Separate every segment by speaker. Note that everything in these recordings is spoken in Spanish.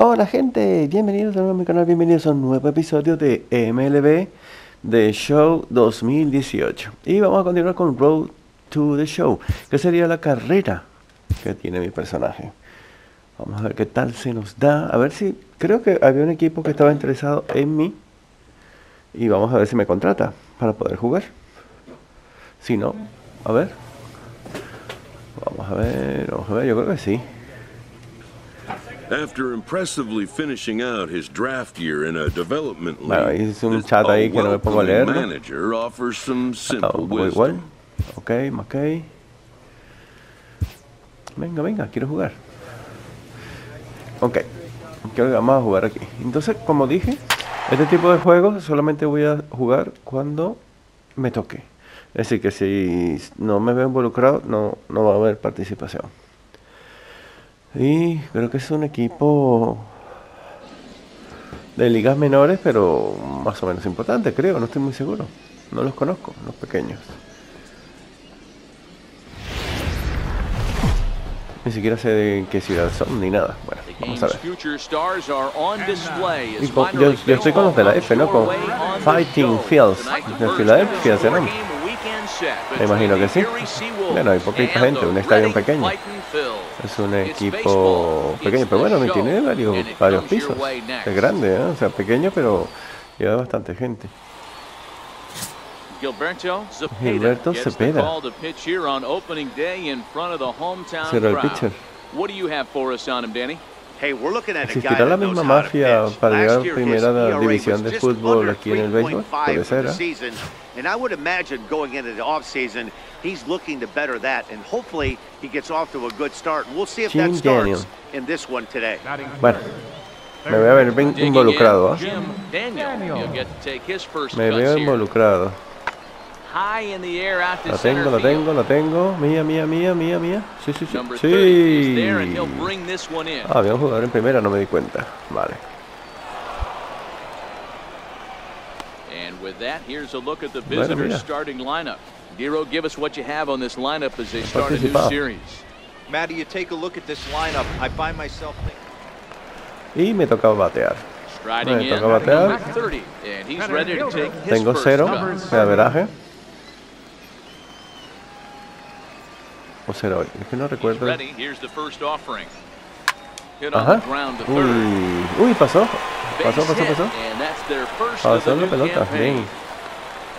Speaker 1: Hola gente, bienvenidos a mi canal, bienvenidos a un nuevo episodio de MLB The Show 2018 Y vamos a continuar con Road to the Show, que sería la carrera que tiene mi personaje. Vamos a ver qué tal se nos da, a ver si, creo que había un equipo que estaba interesado en mí. Y vamos a ver si me contrata para poder jugar. Si no, a ver. Vamos a ver, vamos a ver, yo creo que sí
Speaker 2: After impressively finishing out his draft year in a development league,
Speaker 1: Bueno, hice un
Speaker 2: this
Speaker 1: chat ahí que no me pongo a
Speaker 2: manager offers some
Speaker 1: Ah,
Speaker 2: simple wisdom.
Speaker 1: igual. Ok, ok. Venga, venga, quiero jugar. Ok, que vamos a jugar aquí. Entonces, como dije, este tipo de juegos solamente voy a jugar cuando me toque. Es decir, que si no me veo involucrado, no, no va a haber participación. Y creo que es un equipo de ligas menores, pero más o menos importante, creo, no estoy muy seguro. No los conozco, los pequeños. Ni siquiera sé de qué ciudad son ni nada. Bueno,
Speaker 3: The
Speaker 1: vamos a ver.
Speaker 3: future stars are on display
Speaker 1: Y
Speaker 3: as
Speaker 1: con-
Speaker 3: minor
Speaker 1: yo, yo estoy con los de la F, ¿no? Con Fighting. Fields de Filadelfia,
Speaker 3: set
Speaker 1: Me imagino que sí. Bueno, hay poquita gente, un estadio pequeño. Es un equipo pequeño, pero bueno,
Speaker 3: the
Speaker 1: tiene varios, varios pisos. Es grande, ¿eh? O sea, pequeño, pero lleva bastante gente.
Speaker 3: Gilberto Cepeda
Speaker 1: Será el pitcher.
Speaker 3: What do you have for us on him, Danny?
Speaker 4: Hey, we're looking at a guy
Speaker 1: ¿Existirá la
Speaker 4: that knows
Speaker 1: misma
Speaker 4: how to
Speaker 1: mafia
Speaker 4: pitch.
Speaker 1: para llegar a
Speaker 4: Last year,
Speaker 1: primera
Speaker 4: his ERA
Speaker 1: división
Speaker 4: was
Speaker 1: de fútbol aquí en el béisbol?
Speaker 4: 3.5
Speaker 1: Puede ser,
Speaker 4: the
Speaker 1: ¿eh?
Speaker 4: Season. And I would imagine going into the offseason, he's looking to better that, and hopefully he gets off to a good start. We'll see if
Speaker 1: Jim
Speaker 4: that starts
Speaker 1: Daniel.
Speaker 4: in this one today.
Speaker 1: Bueno, me voy a ver bien involucrado,
Speaker 3: in. Jim Daniel. He'll get to take his first
Speaker 1: Me veo involucrado.
Speaker 3: High in the air out to
Speaker 1: La tengo, la tengo, la tengo. Mía, mía, mía, mía, mía. Sí, sí, sí.
Speaker 3: Number 30 is there, and he'll
Speaker 1: Sí.
Speaker 3: bring this one in.
Speaker 1: Ah, había un jugador en primera, no me di cuenta. Vale.
Speaker 3: And with that, here's a look at the visitors'
Speaker 1: mira.
Speaker 3: starting lineup. Dero, give us what you have on this lineup as they start a new
Speaker 1: participado.
Speaker 3: series.
Speaker 5: Maddie, you take a look at this lineup. I find myself thinking.
Speaker 1: Y me tocaba batear.
Speaker 3: Striding
Speaker 1: Me toca batear.
Speaker 3: 30, and he's ready to take his
Speaker 1: Tengo
Speaker 3: first
Speaker 1: cero
Speaker 3: cuts.
Speaker 1: de averaje. O cero. Es que no
Speaker 3: He's
Speaker 1: recuerdo.
Speaker 3: ready. Here's the first offering.
Speaker 1: Ajá.
Speaker 3: the ground to third.
Speaker 1: Uy, uy, pasó. Pasó,
Speaker 3: Base
Speaker 1: pasó,
Speaker 3: hit,
Speaker 1: pasó.
Speaker 3: and that's their first of
Speaker 1: Pasó la pelota.
Speaker 3: campaign.
Speaker 1: Bien.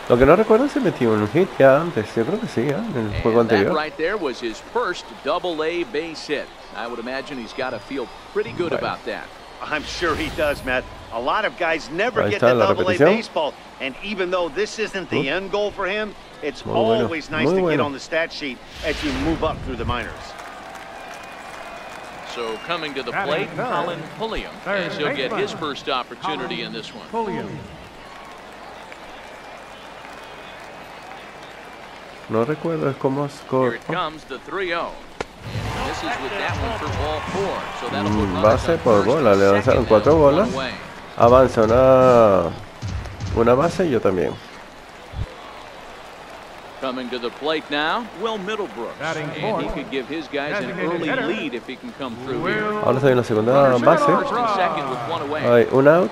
Speaker 1: Lo que no recuerdo es si metió un hit ya antes. Yo creo que sí, ¿eh? en el juego anterior.
Speaker 3: right there was his first double A base hit. I would imagine he's got to feel pretty good
Speaker 1: Bueno.
Speaker 3: about that.
Speaker 4: I'm sure he does, Matt. A lot of guys never
Speaker 1: Ahí
Speaker 4: get
Speaker 1: la
Speaker 4: double A baseball, and even though this isn't the
Speaker 1: Uh.
Speaker 4: end goal for him, it's
Speaker 1: Muy bueno,
Speaker 4: always nice
Speaker 1: muy
Speaker 4: to get
Speaker 1: bueno.
Speaker 4: on the stat sheet as you move up through the minors.
Speaker 3: So coming to the plate, Colin Pulliam, as he'll get his first opportunity in this one.
Speaker 1: No recuerdo cómo
Speaker 3: Here
Speaker 1: score.
Speaker 3: it comes, the 3-0. This is with that one for ball four. So that'll put
Speaker 1: Mm,
Speaker 3: runners
Speaker 1: base por bola, le lanzaron cuatro bolas. Avanza una, una base y yo también.
Speaker 3: Coming to the plate now, Will Middlebrooks. And he could give his guys an early lead if he can come through here.
Speaker 1: Ahora estoy en la segunda base. Hay un out.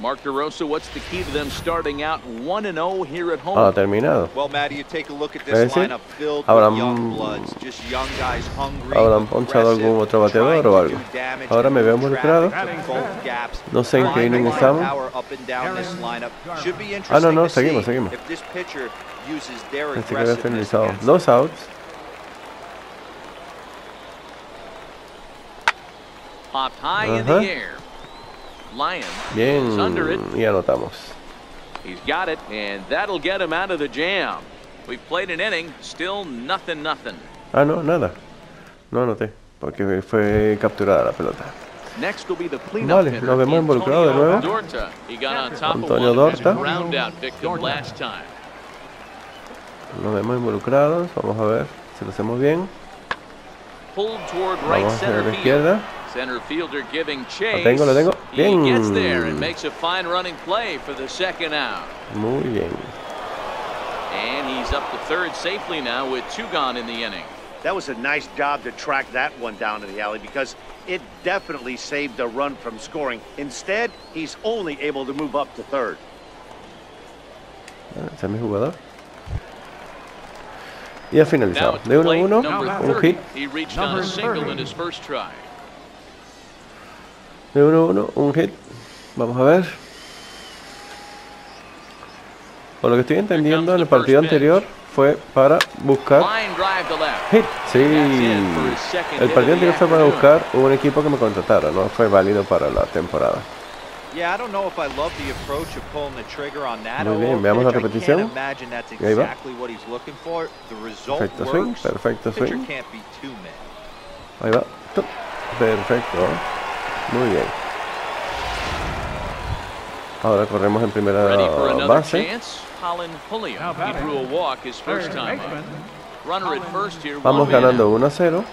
Speaker 3: Mark DeRosa, what's the key to them starting out 1-0 here at home?
Speaker 1: Ah, terminado.
Speaker 5: Well, Maddie, you take a look at this lineup filled
Speaker 1: habrán-
Speaker 5: with young bloods, just young guys hungry.
Speaker 1: habrán ponchado
Speaker 5: aggressive,
Speaker 1: algún otro bateador
Speaker 5: trying
Speaker 1: o
Speaker 5: to
Speaker 1: algo.
Speaker 5: do damage
Speaker 1: Ahora me veo involucrado. No sé en qué inning estamos. Ah, no,
Speaker 5: interesting
Speaker 1: no,
Speaker 5: to
Speaker 1: seguimos,
Speaker 5: see
Speaker 1: seguimos.
Speaker 5: if this pitcher uses their
Speaker 1: Pensé que había
Speaker 5: aggressiveness
Speaker 1: finalizado.
Speaker 5: against
Speaker 1: Dos outs.
Speaker 3: Popped high in the air. Lion
Speaker 1: Bien.
Speaker 3: is under it.
Speaker 1: Y anotamos.
Speaker 3: He's got it, and that'll get him out of the jam. We've played an inning, still nothing, nothing.
Speaker 1: Ah, no, nada. No anoté. Porque fue capturada la pelota.
Speaker 3: Next will be the cleanup
Speaker 1: Vale, nos vemos involucrados de nuevo.
Speaker 3: Dorta. He got on top
Speaker 1: Antonio Dorta.
Speaker 3: ground out victim last time.
Speaker 1: Nos vemos involucrados. Vamos a ver si lo hacemos bien.
Speaker 3: pulled toward right
Speaker 1: Vamos
Speaker 3: center
Speaker 1: la
Speaker 3: field.
Speaker 1: izquierda.
Speaker 3: Center fielder giving chase.
Speaker 1: tengo, lo tengo.
Speaker 3: He gets there and makes a fine running play for the second out.
Speaker 1: Muy bien.
Speaker 3: And he's up to third safely now with two gone in the inning.
Speaker 4: That was a nice job to track that one down to the alley because it definitely saved a run from scoring. Instead, he's only able to move up to third.
Speaker 1: Ah, Ese es mi jugador. Y ha finalizado. De
Speaker 3: the
Speaker 1: 1 a
Speaker 3: plate,
Speaker 1: 1, un hit.
Speaker 3: He reached on a single in his first try.
Speaker 1: De 1 a 1, un hit. Vamos a ver. Por lo que estoy entendiendo, en el partido anterior fue para buscar
Speaker 3: Line drive to left.
Speaker 1: hit. Sí. El partido anterior fue para buscar un equipo que me contratara. No fue válido para la temporada.
Speaker 5: Yeah, I don't know if I love the approach of pulling the trigger on that.
Speaker 1: Muy bien, veamos la repetición. Y ahí va.
Speaker 5: exactly what he's looking for. The result
Speaker 1: Perfecto swing, perfecto swing. Ahí va. Perfecto. Muy bien. Ahora corremos en primera base. Vamos ganando
Speaker 3: out.
Speaker 1: 1 a 0.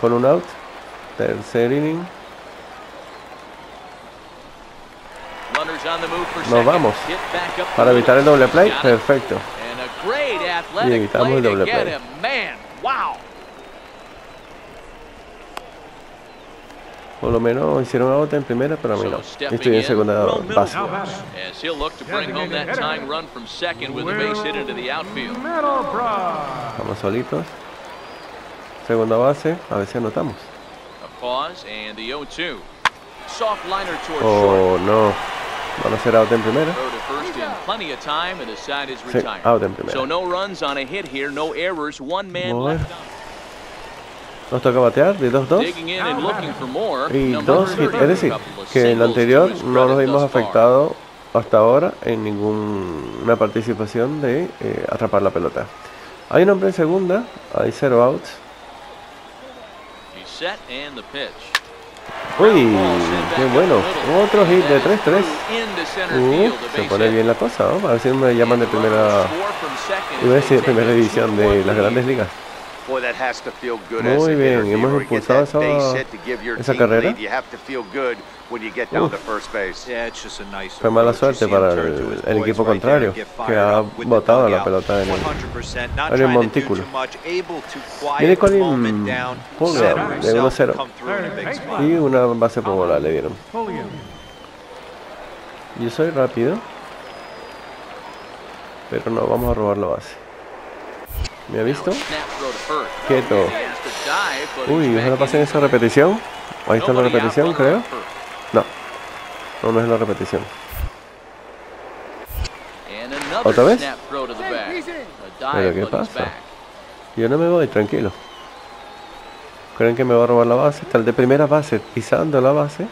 Speaker 1: Con un out. Tercer inning. Nos vamos. Para evitar el doble play. Perfecto. Y evitamos el doble play.
Speaker 3: him. Man, wow.
Speaker 1: Por lo menos hicieron out en primera, pero a mí no. Estoy en segunda base.
Speaker 3: As he'll look to bring home that tying run from second with a base hit into the outfield.
Speaker 1: Vamos solitos. Segunda base. A ver si anotamos.
Speaker 3: A pause and the 0-2. Soft liner towards short.
Speaker 1: Oh, no. Van a hacer out en primera. Sí, out en primera.
Speaker 3: So no runs on a hit here, no errors, one man left.
Speaker 1: Nos toca batear de 2-2.
Speaker 3: Digging in and looking for more.
Speaker 1: Y
Speaker 3: Number
Speaker 1: dos hits.
Speaker 3: 30.
Speaker 1: Es decir, que en la anterior no nos vimos afectados hasta ahora en ninguna participación de eh, atrapar la pelota. Hay un hombre en segunda, hay cero outs. Uy, qué bueno. Otro hit de
Speaker 3: That is
Speaker 1: 3-3.
Speaker 3: through into center
Speaker 1: Uh, se pone bien la cosa, ¿no? A ver si me llaman de primera, iba a decir primera división de
Speaker 3: 2-1
Speaker 1: las grandes ligas.
Speaker 4: Boy, that has to feel good
Speaker 1: Muy bien, hemos impulsado
Speaker 4: that base
Speaker 1: esa-
Speaker 4: hit to give your
Speaker 1: esa
Speaker 4: team
Speaker 1: carrera.
Speaker 4: lead. You have to feel good when you get down
Speaker 1: Uf.
Speaker 4: to first base.
Speaker 5: Yeah, it's just a nice
Speaker 1: Fue mala suerte para el- equipo contrario, que ha botado la pelota en el-
Speaker 5: 100%, not
Speaker 1: en el montículo. Viene Colin
Speaker 5: center
Speaker 1: de
Speaker 5: himself,
Speaker 1: 1-0.
Speaker 5: come through in a big spot.
Speaker 1: Y una base por bola le dieron. Yo soy rápido. Pero no, vamos a robar la base. ¿Me ha visto? Quieto. Uy, ojalá
Speaker 3: back
Speaker 1: pasen esa repetición. Ahí está la repetición, creo. No. No, no es la repetición. ¿Otra vez? ¿Pero qué pasa? Yo no me voy, tranquilo. ¿Creen que me va a robar la base? Está el de primera base pisando la base.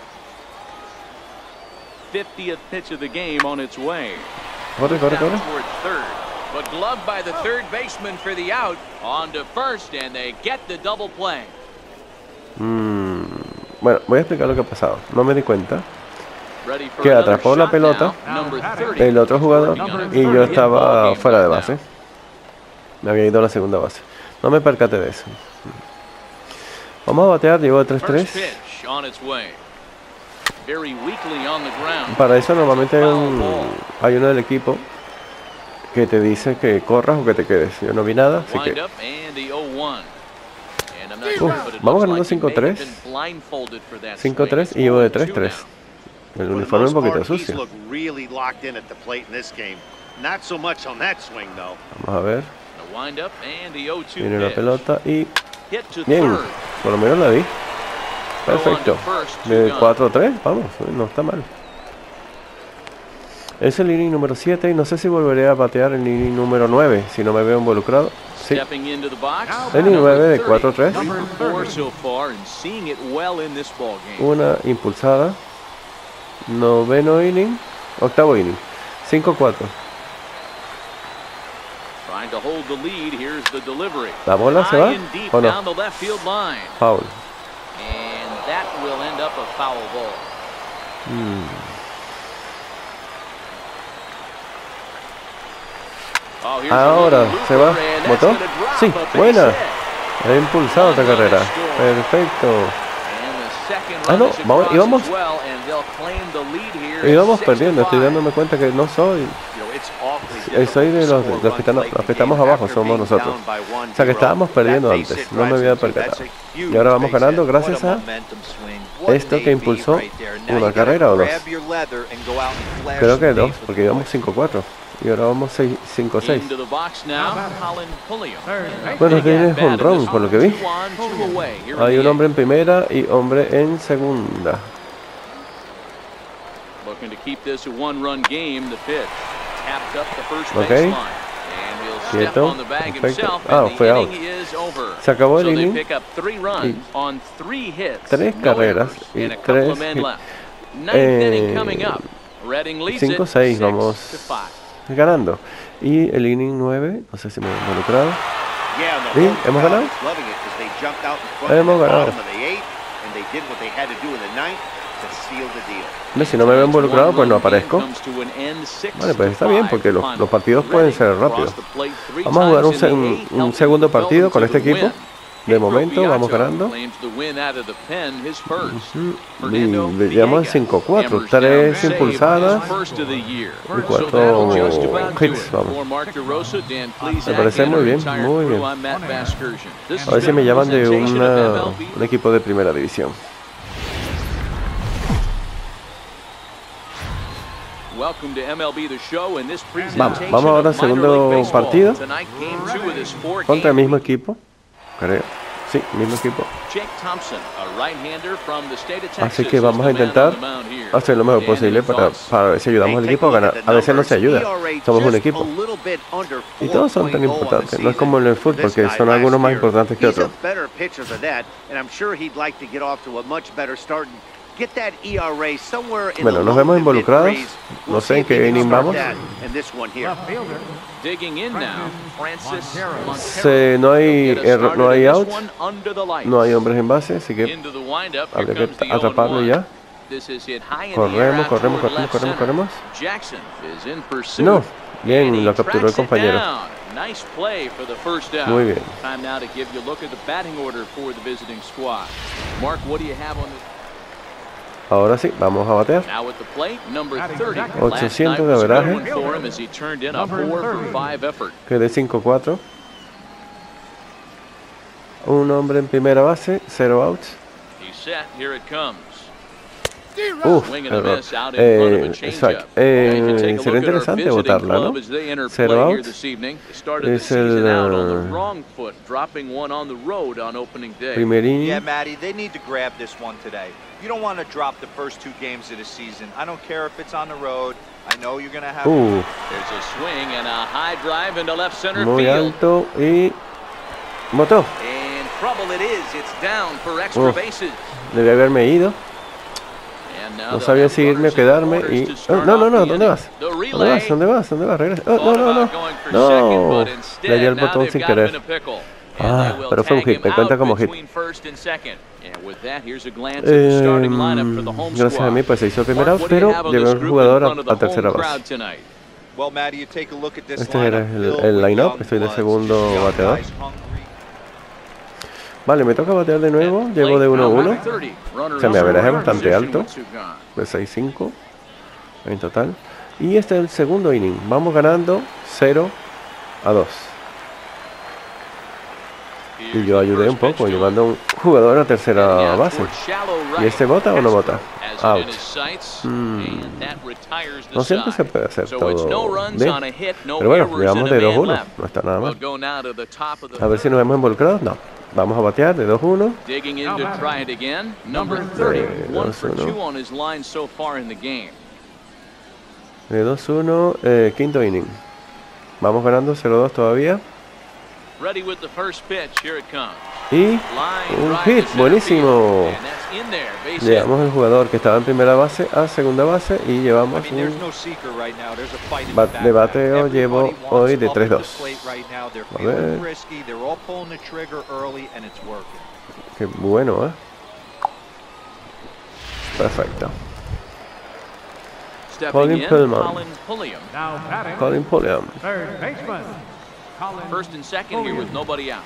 Speaker 3: 50th pitch of the game on its way.
Speaker 1: Corre, corre, corre.
Speaker 3: But gloved by the third baseman for the out. On to first, and they get the double play.
Speaker 1: Mm, Bueno, voy a explicar lo que ha pasado. No me di cuenta. Que atrapó la pelota
Speaker 3: now. Number 30.
Speaker 1: El otro jugador
Speaker 3: a
Speaker 1: y yo
Speaker 3: 30
Speaker 1: estaba fuera de base. Me había ido a la segunda base. No me percaté de eso. Vamos a batear, llegó de
Speaker 3: First
Speaker 1: 3-3.
Speaker 3: pitch on its way. Very weakly on the ground.
Speaker 1: Para eso normalmente hay, un, hay uno del equipo que te dice que corras o que te quedes. Yo no vi nada, así que
Speaker 3: up and the 0-1. And I'm not
Speaker 1: Uf,
Speaker 3: sure, but it
Speaker 1: vamos ganando
Speaker 3: like he may have
Speaker 1: 5-3.
Speaker 3: been blindfolded for that
Speaker 1: 5-3
Speaker 3: swing.
Speaker 1: y llevo de
Speaker 3: It's
Speaker 1: 3-3.
Speaker 3: 0-2
Speaker 1: El uniforme un poquito sucio.
Speaker 4: looked really locked in at the plate in this game. Not so much on that swing, though.
Speaker 1: Vamos a ver.
Speaker 3: now. The wind up and the 0-2
Speaker 1: Viene la pelota y bien. Por lo menos la vi. Perfecto.
Speaker 3: first, two
Speaker 1: De
Speaker 3: gone.
Speaker 1: 4-3, vamos, no está mal. Es el inning número 7 y no sé si volveré a batear el inning número 9 si no me veo involucrado. Sí,
Speaker 3: box.
Speaker 1: Inning
Speaker 3: number
Speaker 1: 9 de
Speaker 3: 30.
Speaker 1: 4-3.
Speaker 3: Three for four so far and seeing it well in this ball game.
Speaker 1: Una impulsada. Noveno inning. Octavo inning. 5-4.
Speaker 3: Trying to hold the lead. Here's the delivery.
Speaker 1: ¿La bola se va o no? Foul.
Speaker 3: And that will end up a foul ball. Oh, here's a
Speaker 1: Ahora,
Speaker 3: little
Speaker 1: ¿se va?
Speaker 3: drop
Speaker 1: Sí, buena. Ha impulsado esta carrera. Perfecto. Ah, no, vamos- íbamos- Íbamos perdiendo, estoy dándome cuenta que no soy. Soy de los, los que están- los que estamos abajo, somos nosotros. O sea que estábamos perdiendo antes, no me había percatado. Y ahora vamos ganando gracias a esto que impulsó una carrera o dos. Creo que dos, porque íbamos 5-4. Y ahora vamos 5-6. Bueno, tiene jonrón, por lo que vi. Hay un hombre en primera y hombre en segunda.
Speaker 3: Looking to keep this a one-run game. The pitch tapped up the first
Speaker 1: Okay.
Speaker 3: baseline. And he'll step
Speaker 1: Quieto. Perfecto. Ah, fue out.
Speaker 3: inning is over.
Speaker 1: Se acabó el inning.
Speaker 3: pick up three runs on three hits,
Speaker 1: Tres carreras y tres
Speaker 3: men
Speaker 1: hit.
Speaker 3: left. Ninth inning
Speaker 1: Eh, vamos. Ganando. Y el inning 9, no sé si me he involucrado.
Speaker 4: Home
Speaker 1: hemos ganado. Hemos ganado. Si no me veo involucrado, pues no aparezco. Vale, pues está bien, porque los, los partidos pueden ser rápidos. Vamos a jugar un, un- segundo partido con este equipo. De momento, vamos ganando. Y llevamos
Speaker 3: Villegas
Speaker 1: 5-4,
Speaker 3: hammers down
Speaker 1: 3
Speaker 3: save,
Speaker 1: impulsadas. y cuatro
Speaker 3: So that'll just about do
Speaker 1: hits,
Speaker 3: it.
Speaker 1: vamos. Me parece muy bien, muy bien. A ver si me llaman de una- un equipo de primera división. Vamos, vamos ahora al segundo partido. Contra el mismo equipo, creo. Sí, mismo equipo. Así que vamos a intentar hacer lo mejor posible para, para ver si ayudamos al equipo a ganar. A veces no se ayuda. Somos un equipo. Y todos son tan
Speaker 4: 4.0 on the
Speaker 1: importantes. No es como en el fútbol,
Speaker 4: This
Speaker 1: que
Speaker 4: guy
Speaker 1: son algunos más importantes que otros.
Speaker 4: In
Speaker 1: Bueno,
Speaker 4: the
Speaker 1: nos vemos involucrados. No
Speaker 4: We'll
Speaker 1: sé en qué inning vamos.
Speaker 4: that in this one here.
Speaker 3: Digging in now, Francis Montero.
Speaker 1: Se- no hay error- no hay
Speaker 3: in this
Speaker 1: outs.
Speaker 3: one under the lights.
Speaker 1: No hay hombres en base, así que
Speaker 3: Into the windup. Here
Speaker 1: habría que atraparlo
Speaker 3: 0-1.
Speaker 1: ya.
Speaker 3: This is hit high in the
Speaker 1: Corremos,
Speaker 3: out
Speaker 1: corremos, corremos, corremos, corremos. No, bien, lo capturó el compañero.
Speaker 3: out.
Speaker 1: Muy bien. Ahora sí, vamos a batear.
Speaker 3: now at the plate? Number 30.
Speaker 1: 800
Speaker 3: Last night
Speaker 1: de averaje.
Speaker 3: one for him as he turned in a 4 for 5 effort.
Speaker 1: Quedé 5-4. Un hombre en primera base, 0 outs.
Speaker 3: He's set. Here it comes.
Speaker 1: Uf, error.
Speaker 3: out
Speaker 1: Eh,
Speaker 3: take
Speaker 1: Eh, sería interesante votarla, ¿no? Cero
Speaker 3: the
Speaker 1: Es el,
Speaker 3: season out on the
Speaker 1: uh,
Speaker 3: wrong foot, dropping one on the road on opening day.
Speaker 1: Primer inning.
Speaker 5: You don't want to drop the first two games of the season. I don't care if it's on the road. I know you're going to have...
Speaker 1: Uh,
Speaker 3: There's a swing and a high drive into left center
Speaker 1: muy
Speaker 3: field.
Speaker 1: alto y. Botó.
Speaker 3: And trouble it is. It's down for extra
Speaker 1: Uf.
Speaker 3: bases.
Speaker 1: Debí haberme ido. No sabía si irme o quedarme y. Oh, no, no, no, ¿dónde vas? ¿Dónde vas? ¿Dónde vas? ¿Dónde vas? Regresa. Oh, no, no, no. No. Le di
Speaker 3: now
Speaker 1: botón sin querer. Ah, pero fue un hit, me cuenta como hit.
Speaker 3: home
Speaker 1: gracias a mí pues se hizo el primer
Speaker 3: Mark,
Speaker 1: out,
Speaker 3: what do you
Speaker 1: pero llegó un jugador a, a tercera base.
Speaker 3: crowd tonight?
Speaker 5: Well, Maddie, you take a look at this
Speaker 1: Este era el- el line-up. Estoy de segundo bateador. Vale, me toca batear de nuevo. Llevo de
Speaker 3: plate,
Speaker 1: 1 a
Speaker 3: number
Speaker 1: 1.
Speaker 3: 30. Runner
Speaker 1: Se me
Speaker 3: scoring
Speaker 1: bastante alto. De 6-5 en total. Y este es el segundo inning. Vamos ganando 0 a 2. Y yo ayudé un poco llevando a un jugador a tercera base. ¿Y este bota o no bota? Out. Hmm. No siempre se puede hacer todo bien. Pero bueno, llevamos de 2-1. No está nada mal. A ver si nos hemos involucrado. No. Vamos a batear de 2-1.
Speaker 3: Digging in to try it again. Number 30.
Speaker 1: Eh,
Speaker 3: One for
Speaker 1: dos, uno.
Speaker 3: two on his line so far in the game.
Speaker 1: De 2-1. eh, quinto inning. Vamos ganando 0-2 todavía. Y un hit. Buenísimo. Llevamos el jugador que estaba en primera base a segunda base y llevamos un
Speaker 5: no secret right now. There's a fight in
Speaker 1: Ba-
Speaker 5: the
Speaker 1: de bateo llevo hoy de
Speaker 5: up at the
Speaker 1: 3-2.
Speaker 5: plate right now. They're
Speaker 1: A ver. Qué bueno, ¿eh? Perfecto. Colin
Speaker 3: in,
Speaker 1: Pillman.
Speaker 3: Colin Pulliam. First and second here with nobody out.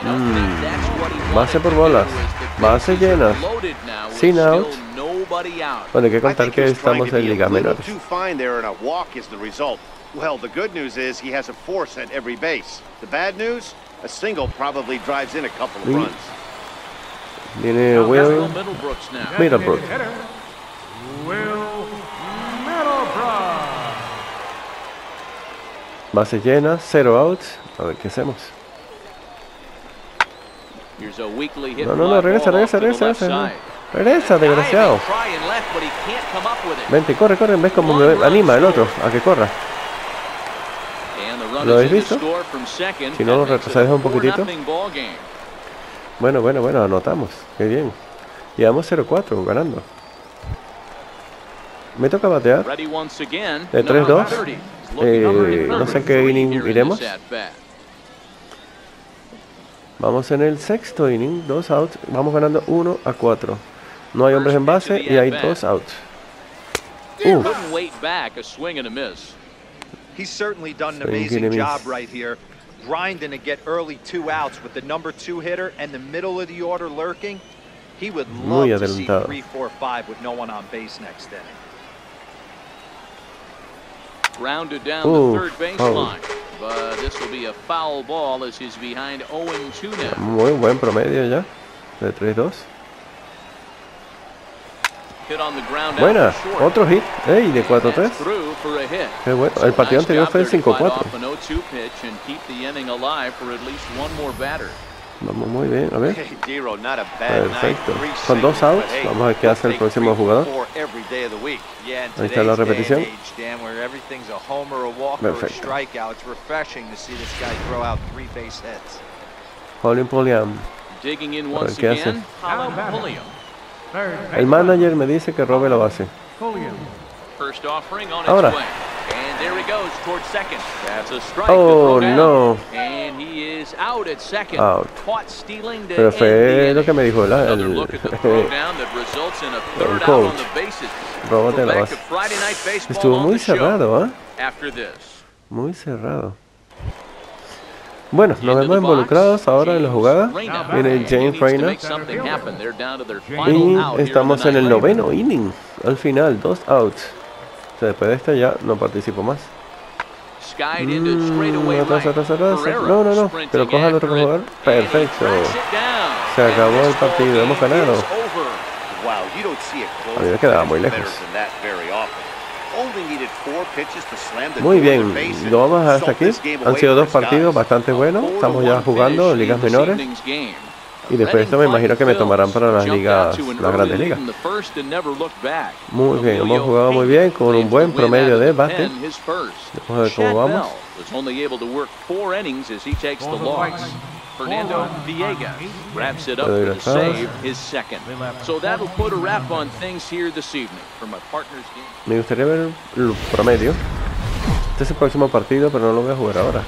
Speaker 1: Hmm. Base por bolas, base llenas, sin out. Bueno, hay que contar que estamos en
Speaker 4: Liga
Speaker 1: Menores.
Speaker 4: Well, the good news is he has a force at every base. The bad news, a single probably drives in a couple of runs.
Speaker 1: Viene Will. Middlebrook. Base llena, cero outs. A ver qué hacemos. No, no, no, regresa, regresa, regresa. regresa. Regresa, desgraciado. Vente, corre, corre. ¿Ves cómo me anima el otro a que corra? ¿Lo
Speaker 3: is
Speaker 1: habéis visto? Si no, lo
Speaker 3: a
Speaker 1: un poquitito.
Speaker 3: 4-0 ball game.
Speaker 1: Bueno, bueno, bueno, anotamos. Qué bien. Llevamos 0-4 ganando. Me toca batear. De
Speaker 3: number
Speaker 1: 3-2.
Speaker 3: 30. He's looking over
Speaker 1: Eh, no sé qué
Speaker 3: three
Speaker 1: inning iremos. Vamos en el sexto inning, dos outs. Vamos ganando 1 a 4. No hay hombres en base y hay dos outs. Uf,
Speaker 3: swing and a miss.
Speaker 5: He's certainly done an
Speaker 1: Swing and a
Speaker 5: amazing
Speaker 1: miss.
Speaker 5: job right here, grinding to get early two outs with the number two hitter and the middle of the order lurking. He would love
Speaker 1: Muy
Speaker 5: to see three, four, five with no one on base next inning.
Speaker 3: Grounded down
Speaker 1: Ooh,
Speaker 3: the third
Speaker 1: foul.
Speaker 3: baseline. But this will be a foul ball as he's behind 0-2 now.
Speaker 1: muy buen promedio ya. De 3-2. Buena, otro hit. Ey, de
Speaker 3: And
Speaker 1: 4-3.
Speaker 3: that's through for a hit.
Speaker 1: Qué bueno. El partido anterior fue
Speaker 3: fight
Speaker 1: 5-4.
Speaker 3: off an 0-2 pitch and keep the inning alive for at least one more batter.
Speaker 1: Vamos muy bien, a ver.
Speaker 4: A.
Speaker 1: Perfecto. Con dos outs, vamos a ver qué hace el próximo jugador. Ahí está la repetición.
Speaker 5: a a a
Speaker 1: Perfecto. Polian.
Speaker 3: Digging in
Speaker 1: ver qué hace. El manager me dice que robe la base. Ahora. Oh, no.
Speaker 3: Out
Speaker 1: Pero fue lo que me dijo el,
Speaker 3: a third out
Speaker 1: coach. Róbate la base. Estuvo
Speaker 3: on
Speaker 1: muy cerrado, ¿ah?
Speaker 3: This.
Speaker 1: Muy cerrado. Bueno, nos vemos involucrados ahora en la jugada.
Speaker 3: Reyna.
Speaker 1: Viene James
Speaker 3: their
Speaker 1: Y estamos en el noveno inning. Al final, dos outs. O sea, después de esta ya no participo más. Mm, atrás, atrás, atrás. No, no, no. Pero coja al otro jugador. Perfecto. Se acabó el partido, hemos ganado.
Speaker 4: a
Speaker 1: mí me quedaba muy lejos. Muy bien, lo vamos hasta aquí. Han sido dos partidos bastante buenos. Estamos ya
Speaker 3: 4-1
Speaker 1: jugando en ligas menores. Y después de esto me imagino que me tomarán para las ligas, las grandes ligas. Muy bien, hemos jugado muy bien con un buen promedio de bate. Vamos a ver cómo
Speaker 3: Chad
Speaker 1: vamos.
Speaker 6: For.
Speaker 3: Fernando Villegas wraps it up with a save, his second. So that'll put a wrap on things here this evening from my partner's game.
Speaker 1: Me gustaría ver el promedio. Este es el próximo partido, pero no lo voy a jugar ahora.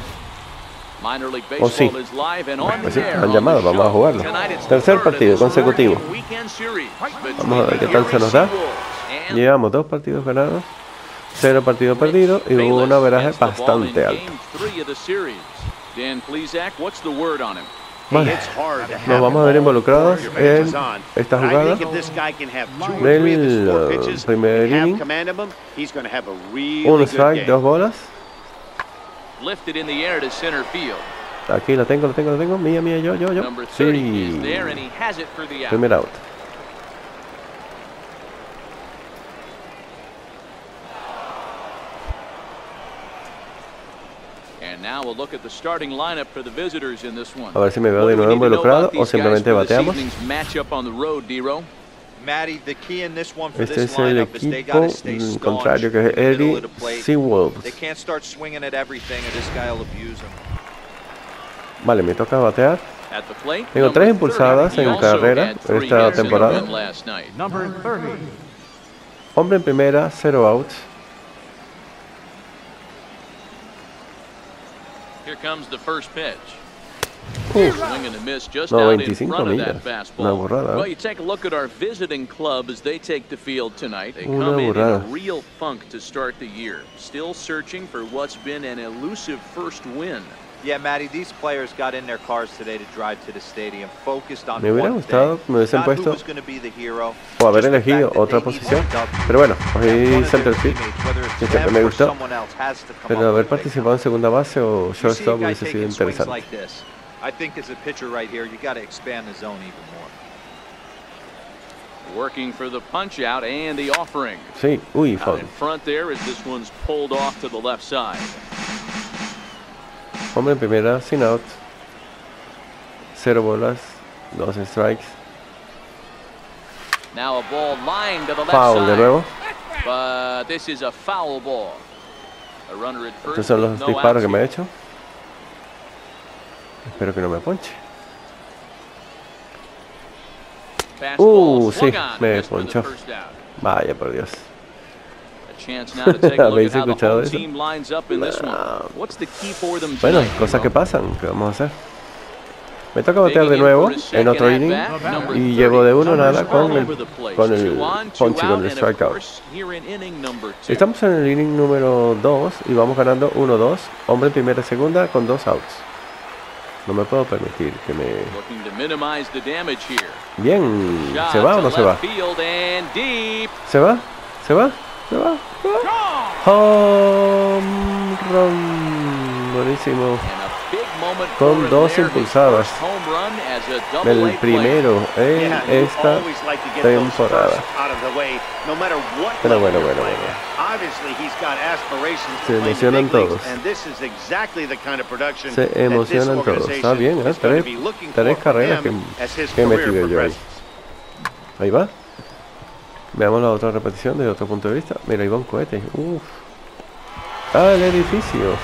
Speaker 3: Minor League
Speaker 1: Oh, sí.
Speaker 3: Baseball is live and on
Speaker 1: Pues
Speaker 3: the
Speaker 1: sí, han llamado, vamos a jugarlo. Tercer partido consecutivo. Vamos a ver qué tal se nos da. Llevamos dos partidos ganados, cero partidos perdidos y hubo un averaje bastante alto.
Speaker 3: Dan Plesac, what's the word on him?
Speaker 1: Vale, nos vamos a ver involucrados en esta jugada del primer inning.
Speaker 4: really
Speaker 1: Un strike, dos bolas. Aquí la tengo, la tengo, la tengo. Mía, mía, yo, yo, yo.
Speaker 3: Number 30 is there
Speaker 1: Sí. Primer out.
Speaker 3: And now we'll look at the starting lineup for the visitors in this one.
Speaker 1: A ver si me veo de nuevo involucrado o simplemente bateamos.
Speaker 3: evening's matchup on the road, Dero?
Speaker 5: Matty, the key in this one for
Speaker 1: Este
Speaker 5: this
Speaker 1: es el
Speaker 5: lineup is they
Speaker 1: equipo
Speaker 5: got to stay
Speaker 1: mm,
Speaker 5: staunch
Speaker 1: contrario que es
Speaker 5: in the middle
Speaker 1: Eddie
Speaker 5: of the plate.
Speaker 1: Seawolves.
Speaker 5: They can't start swinging at everything or this guy will abuse them.
Speaker 1: Vale, me toca batear. Tengo tres
Speaker 3: 30.
Speaker 1: impulsadas en carrera esta temporada.
Speaker 3: win last night.
Speaker 6: Number 30.
Speaker 1: Hombre en primera, cero outs.
Speaker 3: Comes the first pitch.
Speaker 1: Uf,
Speaker 3: Swing and a miss just
Speaker 1: No,
Speaker 3: out in
Speaker 1: 25
Speaker 3: front of that
Speaker 1: millas.
Speaker 3: fastball.
Speaker 1: Una burrada, ¿eh?
Speaker 3: Well, you take a look at our visiting club as they take the field tonight. They
Speaker 1: Una
Speaker 3: come in in a real funk to start the year, still searching for what's been an elusive first win.
Speaker 5: Yeah, Matty, these players got in their cars today to drive to the stadium, focused on
Speaker 1: Me hubiera
Speaker 5: one
Speaker 1: gustado me hubiesen
Speaker 5: Not who
Speaker 1: puesto
Speaker 5: was gonna be the hero,
Speaker 1: o haber elegido otra posición.
Speaker 5: one
Speaker 1: Pero bueno,
Speaker 5: One
Speaker 1: cogí center field.
Speaker 5: teammates, whether it's
Speaker 1: que siempre me gustó.
Speaker 5: someone else, has to come
Speaker 1: Pero haber
Speaker 5: with a big
Speaker 1: participado en segunda base o
Speaker 5: You see a
Speaker 1: shortstop hubiese sido interesante.
Speaker 5: this. I think as a pitcher right here, you got to expand the zone even more.
Speaker 3: Working for the punch out and the offering.
Speaker 1: Sí, uy,
Speaker 3: Out
Speaker 1: foul.
Speaker 3: in front there as this one's pulled off to the left side.
Speaker 1: Hombre en primera, sin out. Cero bolas, dos strikes.
Speaker 3: Now a ball lined to the left
Speaker 1: Foul de nuevo.
Speaker 3: But this is a foul ball. A runner at first
Speaker 1: Estos son los
Speaker 3: no
Speaker 1: disparos que me he
Speaker 3: here.
Speaker 1: hecho. Espero que no me ponche. Uh, sí, me ponchó. Vaya por Dios.
Speaker 3: A chance now to take a look
Speaker 1: ¿Habéis escuchado eso? Bueno, cosas que pasan. ¿Qué vamos a hacer? Me toca batear de nuevo en otro inning y
Speaker 3: 30.
Speaker 1: llevo de uno nada con el, con el ponche, con el strikeout. Estamos en el inning número 2 y vamos ganando 1-2. Hombre en primera y segunda con dos outs. No me puedo permitir que me... Bien, ¿se va o no se va? ¿Se va? ¿Se va? ¿Se va? Home run. Buenísimo. Con dos impulsadas. El primero en esta temporada. Pero bueno, bueno, bueno. Se emocionan todos. Se emocionan todos. Está bien, ¿eh? Tres, tres carreras que, que he metido yo ahí. Ahí va. Veamos la otra repetición desde otro punto de vista. Mira, ahí va un cohete. Uf. Ah, el edificio.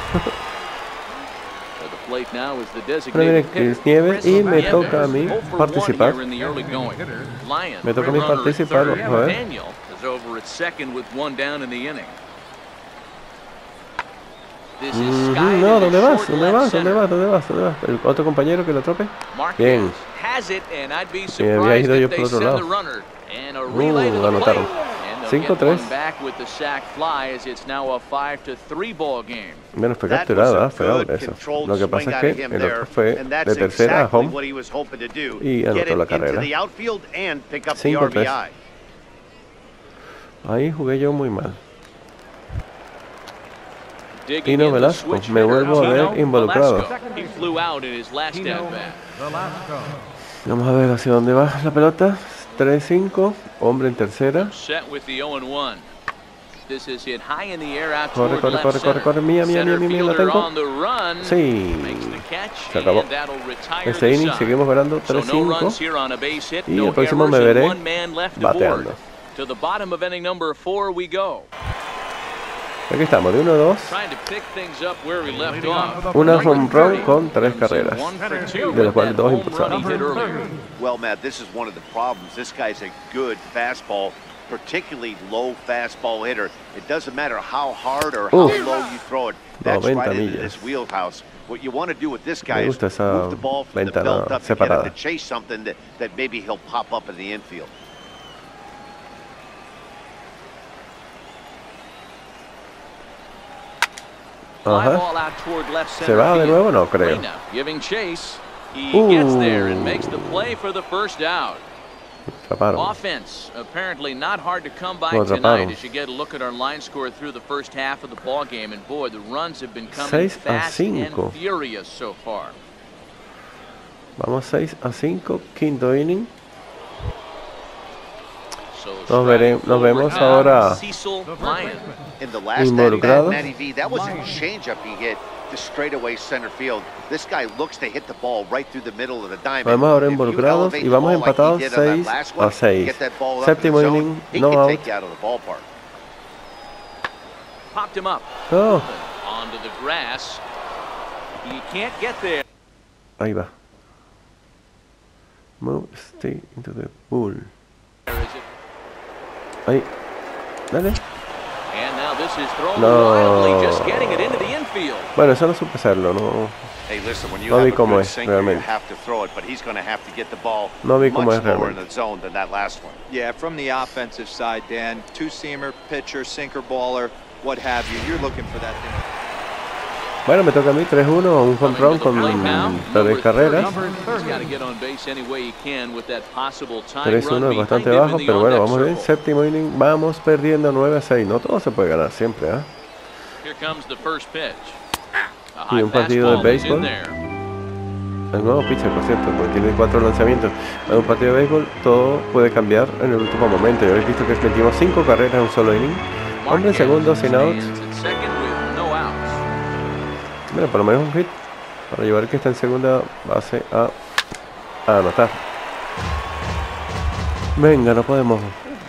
Speaker 3: Designated
Speaker 1: Chris Nieves y me toca a mí
Speaker 3: 0 for 1
Speaker 1: participar. Me toca a mí participar, vamos a ver. No, ¿dónde vas? ¿Dónde vas? ¿Dónde vas? ¿Dónde vas? ¿Dónde vas? ¿El otro compañero que lo atrope? Bien.
Speaker 3: has it, and I'd be
Speaker 1: Me había ido yo por otro lado. Uh,
Speaker 3: the
Speaker 1: anotaron.
Speaker 3: plate. And they'll
Speaker 1: Cinco,
Speaker 3: get one
Speaker 1: tres.
Speaker 3: back with the sac fly as it's now a 5 to 3 ball game.
Speaker 1: Bueno, fue capturada, fue eso. Lo que pasa es que el otro fue de
Speaker 4: that's
Speaker 1: tercera a
Speaker 4: exactly
Speaker 1: home.
Speaker 4: what he was hoping to do.
Speaker 1: y anotó la carrera.
Speaker 4: the outfield and pick up the
Speaker 1: Cinco, tres.
Speaker 4: RBI.
Speaker 1: Ahí jugué yo muy mal. Tino Velasco, me vuelvo a ver involucrado.
Speaker 3: Velasco. He flew out in his last
Speaker 6: Tino
Speaker 3: at bat.
Speaker 6: Velasco.
Speaker 1: Vamos a ver hacia dónde va la pelota. 3-5, hombre en tercera.
Speaker 3: Set with the 0 and 1. This is hit high in the air out
Speaker 1: Corre, corre, corre, corre, corre. Mía, mía, mía, mía, la tengo. Sí. Se acabó. Este inning seguimos ganando
Speaker 3: So no
Speaker 1: 3-5.
Speaker 3: runs here on a base hit,
Speaker 1: Y el próximo me veré bateando.
Speaker 3: To the bottom of inning number four we go.
Speaker 1: Aquí estamos, de 1-2.
Speaker 3: Trying to pick things up where we left
Speaker 6: Leading on to
Speaker 3: off.
Speaker 6: the
Speaker 1: Una home run con tres carreras. De las cuales dos impulsadas.
Speaker 3: run he hit
Speaker 6: Number
Speaker 3: earlier.
Speaker 6: 30.
Speaker 4: Well, Matt, this is one of the problems. This guy's a good fastball, particularly low fastball hitter. It doesn't matter how hard or how
Speaker 1: Uf.
Speaker 4: low you throw it. That's
Speaker 1: 90
Speaker 4: right into this wheelhouse. What you want to do with this guy
Speaker 1: Me
Speaker 4: is
Speaker 1: gusta esa
Speaker 4: move the ball from the
Speaker 1: ventana
Speaker 4: belt up and get him
Speaker 1: separada.
Speaker 4: to chase something that, that maybe he'll pop up in the infield.
Speaker 3: Fly
Speaker 1: Ajá.
Speaker 3: ball out toward left
Speaker 1: ¿Se
Speaker 3: center
Speaker 1: va de nuevo? No creo.
Speaker 3: Reyna giving chase. He gets there and makes the play for the first out.
Speaker 1: Atraparon.
Speaker 3: Offense apparently not hard to come by
Speaker 1: Lo
Speaker 3: tonight as you get a look at our line score through the first half of the ball game and boy the runs have been coming fast and furious so far.
Speaker 1: Vamos 6 a 5, quinto inning. Nos, vere- nos vemos ahora
Speaker 3: Cecil
Speaker 6: The first
Speaker 3: Lyon.
Speaker 6: baseman.
Speaker 4: In the last at
Speaker 1: Involucrado.
Speaker 4: Matty V, that was a changeup he hit to straightaway center field. This guy looks to hit the ball right through the middle of the diamond.
Speaker 1: Vamos ahora involucrados y vamos empatados
Speaker 4: did on that
Speaker 1: 6
Speaker 4: last
Speaker 1: a
Speaker 4: one,
Speaker 1: 6.
Speaker 4: get that ball up in the
Speaker 1: Séptimo inning, no out.
Speaker 4: take you out of the ballpark.
Speaker 3: Popped him up
Speaker 1: Oh,
Speaker 3: onto the grass. He can't get there.
Speaker 1: ahí va. Move, stay into the pool. Ahí. Dale.
Speaker 3: And now this is thrown
Speaker 1: No.
Speaker 3: wildly, just getting it into the infield.
Speaker 1: Bueno, eso no supe hacerlo, no. No
Speaker 4: have
Speaker 1: vi cómo es, realmente.
Speaker 4: have to throw it, but he's going to have to get the ball
Speaker 1: No vi cómo es realmente.
Speaker 4: the zone than that last one.
Speaker 5: Yeah, from the offensive side, Dan, two-seamer, pitcher, sinker baller, what have you. You're looking for that thing.
Speaker 1: Bueno, me toca a mí 3-1, un home run con tres carreras.
Speaker 3: 30. He's got to get on base any way he can with that possible time
Speaker 1: 3-1
Speaker 3: run
Speaker 1: es bastante bajo, pero bueno, vamos bien. Séptimo inning, vamos perdiendo 9 a 6. No todo se puede ganar siempre, ¿ah? Y un partido de béisbol. El nuevo pitcher, por cierto, porque tiene cuatro lanzamientos. En un partido de béisbol todo puede cambiar en el último momento. Ya habéis visto que metimos 5 carreras en un solo inning. Hombre en segundo, sin outs. Mira, por lo menos un hit para llevar el que está en segunda base a, a anotar. Venga, no podemos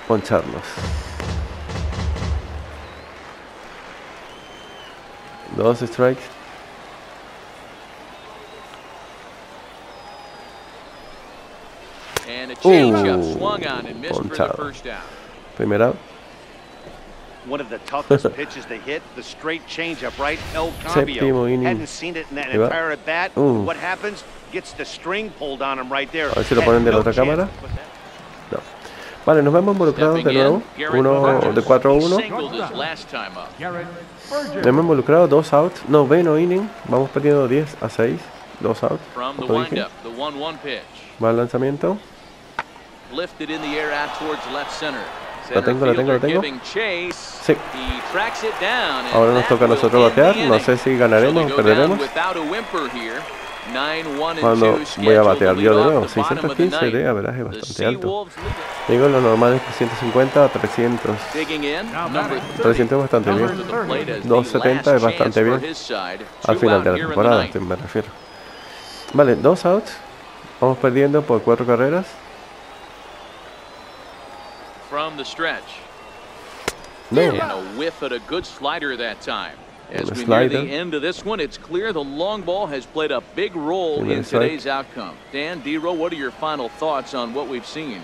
Speaker 1: poncharnos. Dos strikes.
Speaker 3: The
Speaker 1: ponchado. Primera.
Speaker 4: One of the toughest pitches to hit, the straight changeup, right? El Cambio. Hadn't seen it in that entire at bat.
Speaker 1: Uh.
Speaker 4: What happens? Gets the string pulled on him right there.
Speaker 1: A ver si lo ponen de la otra cámara. No. Vale, nos vemos involucrados de nuevo. Uno de 4 a
Speaker 3: He
Speaker 1: 1.
Speaker 3: singled his last time up.
Speaker 6: Garrett
Speaker 1: Nos hemos involucrado, dos outs. Noveno inning. Vamos perdiendo 10 a 6. Dos outs.
Speaker 3: From the
Speaker 1: como dije.
Speaker 3: windup, the 1-1 pitch.
Speaker 1: Va el lanzamiento.
Speaker 3: Lifted in the air out towards left center.
Speaker 1: La tengo, la tengo, la
Speaker 3: Center
Speaker 1: tengo. Sí. Ahora nos toca a nosotros batear. No sé si ganaremos o perderemos.
Speaker 3: down without a whimper here. 9-1 and
Speaker 1: Cuando
Speaker 3: 2
Speaker 1: voy a batear yo de nuevo.
Speaker 3: off the bottom of the
Speaker 1: 615
Speaker 3: ninth.
Speaker 1: de averaje bastante alto. Digo, lo normal es 350 a 300.
Speaker 3: Digging in,
Speaker 6: Now
Speaker 3: number
Speaker 6: batting.
Speaker 3: 30.
Speaker 1: 300 es bastante bien.
Speaker 3: To the plate as the
Speaker 1: 270
Speaker 3: last
Speaker 1: es bastante bien. Al final de la temporada, me refiero. Vale, dos outs. Vamos perdiendo por cuatro carreras.
Speaker 3: From the stretch.
Speaker 1: No.
Speaker 3: And a whiff at a good slider that time. As we near the end of this one, it's clear the long ball has played a big role
Speaker 1: Primer
Speaker 3: in
Speaker 1: strike.
Speaker 3: today's outcome. Dan Dero, what are your final thoughts on what we've seen?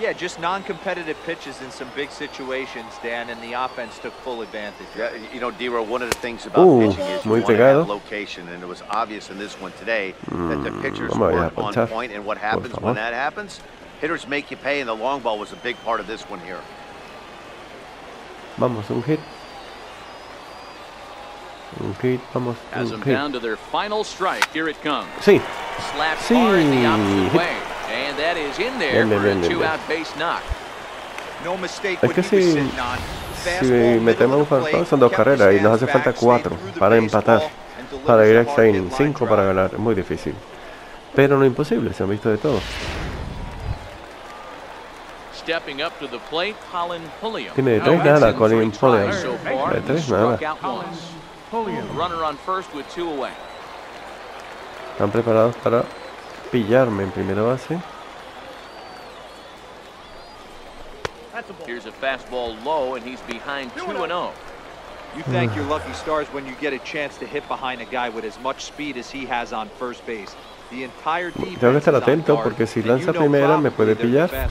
Speaker 5: Yeah, just non-competitive pitches in some big situations, Dan, and the offense took full advantage.
Speaker 4: Yeah, you know, Dero, one of the things about
Speaker 1: Uh,
Speaker 4: pitching is you want to have location, and it was obvious in this one today that the pitchers
Speaker 1: no me vayas a
Speaker 4: weren't on
Speaker 1: ponchar,
Speaker 4: point, and what happens when that happens? Hitters make you pay, and the long ball was a big part of this one here.
Speaker 1: Vamos, un hit. Un hit, vamos,
Speaker 3: Has
Speaker 1: un
Speaker 3: them
Speaker 1: hit.
Speaker 3: down to their final strike. Here it comes.
Speaker 1: Sí,
Speaker 3: Slapped
Speaker 1: Sí.
Speaker 3: hard the opposite way. And that is in there
Speaker 1: Bien, bien,
Speaker 3: for a two-out base knock.
Speaker 5: No mistake
Speaker 1: Es
Speaker 5: what
Speaker 1: que
Speaker 5: he was
Speaker 1: si-
Speaker 5: sitting on.
Speaker 1: si metemos un
Speaker 5: plate,
Speaker 1: son dos carreras y nos hace falta cuatro para empatar, para ir
Speaker 5: a
Speaker 1: extra inning,
Speaker 5: hit
Speaker 1: cinco para ganar, es muy difícil. Pero no imposible, se han visto de todo.
Speaker 3: Stepping up to the plate, Colin Pulliam.
Speaker 1: Tiene de
Speaker 3: No
Speaker 1: tres
Speaker 3: hits
Speaker 1: nada,
Speaker 3: in
Speaker 1: Colin
Speaker 3: three
Speaker 1: Pulliam.
Speaker 3: tries So far,
Speaker 1: De tres nada.
Speaker 3: out once.
Speaker 6: Pulliam.
Speaker 3: Runner on first with two away.
Speaker 1: Están preparados para pillarme en primera base.
Speaker 3: Here's a fastball low, and he's behind 2 and oh. 0.
Speaker 5: You thank your lucky stars when you get a chance to hit behind a guy with as much speed as he has on first base. The entire defense
Speaker 1: Tengo que estar
Speaker 5: is on
Speaker 1: atento
Speaker 5: guard,
Speaker 1: porque si
Speaker 5: and
Speaker 1: lanza
Speaker 5: you know
Speaker 1: primera me
Speaker 5: probably
Speaker 1: puede
Speaker 5: there's a
Speaker 1: pillar.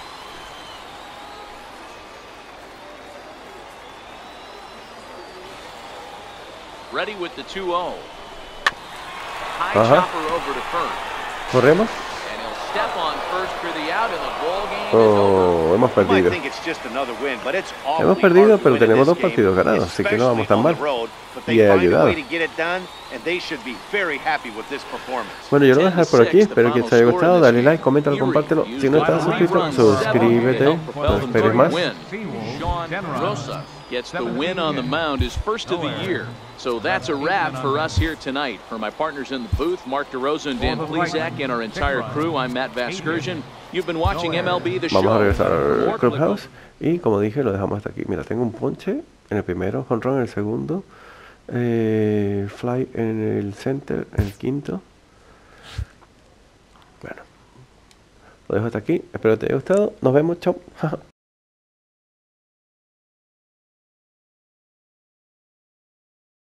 Speaker 3: Ready with the 2-0. High
Speaker 1: Ajá.
Speaker 3: chopper over to first.
Speaker 1: Corremos.
Speaker 3: And he'll step on first for the out, and the ball game is over.
Speaker 1: Oh, hemos perdido. Hemos perdido, pero tenemos dos partidos ganados, así que no vamos tan mal. Y he ayudado. Bueno, yo lo voy a dejar por aquí.
Speaker 3: 10-6, the
Speaker 1: Espero que te haya gustado. Dale like,
Speaker 3: Erie
Speaker 1: compártelo. Si no estás suscrito, suscríbete. No esperes más.
Speaker 3: Win.
Speaker 6: Seawolves,
Speaker 3: Sean
Speaker 6: 10 runs.
Speaker 3: Rosa gets the win on the mound, his first of the
Speaker 6: No
Speaker 3: year. So that's a wrap for us here tonight. For my partners in the booth, Mark DeRosa and Dan
Speaker 6: For the
Speaker 3: Plezak, and our entire crew, I'm Matt Vasgersian. You've been watching MLB The Show.
Speaker 1: Vamos a regresar al Clubhouse. Y como dije, lo dejamos hasta aquí. Mira, tengo un ponche en el primero, run en el segundo, eh, fly en el center, en el quinto. Bueno, lo dejo hasta aquí. Espero que te haya gustado. Nos vemos. Chao.